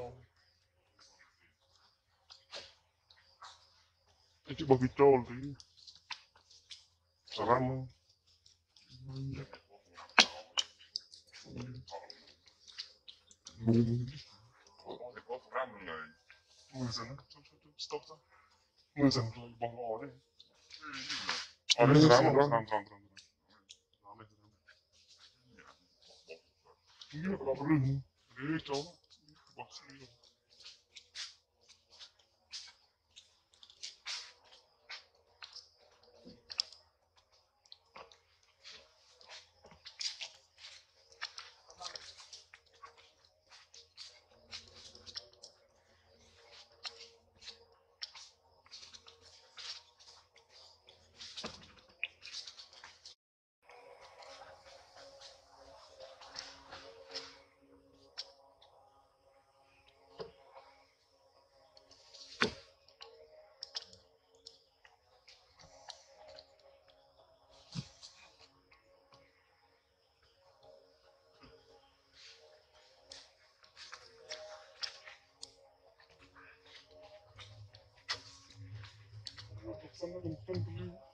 Python. È tipo Vitoldi. Saranno... Мы за мной бололи. Ale zrano, zrano, zrano, zrano. Ale zrano. Nie, dobra, rytm, rytm. del centro.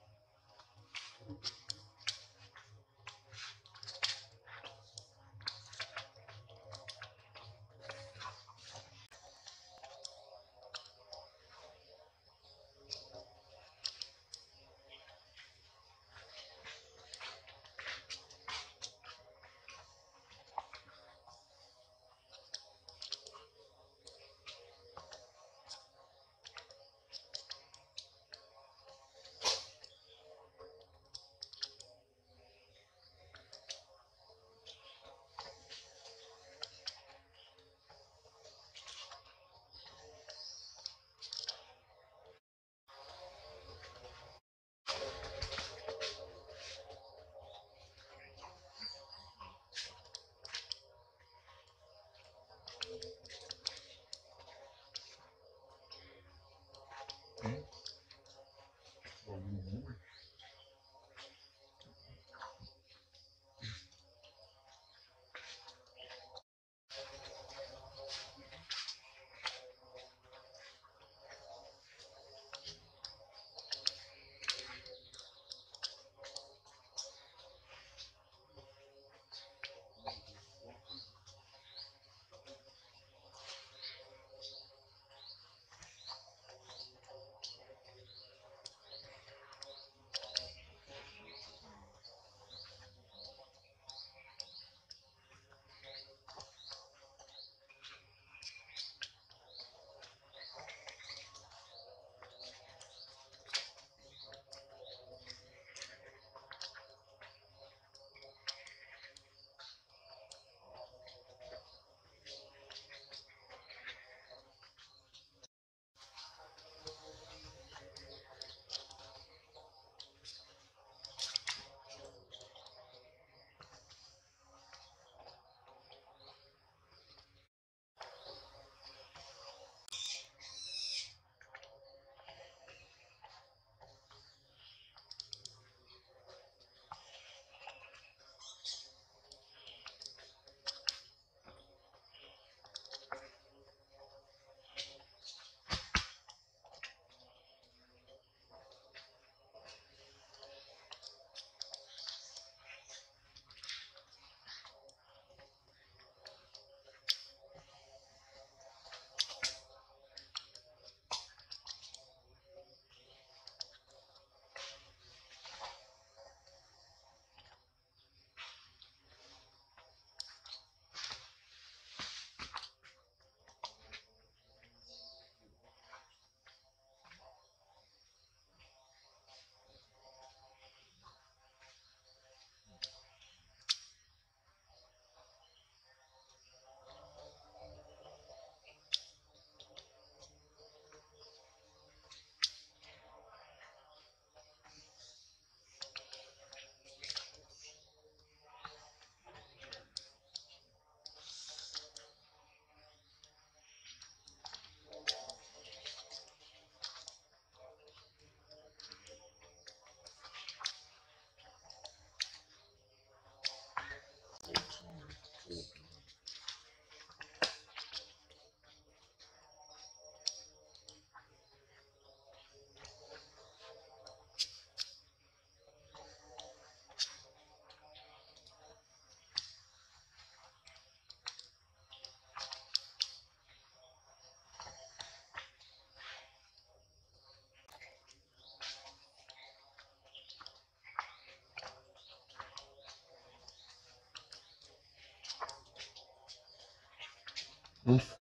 Yes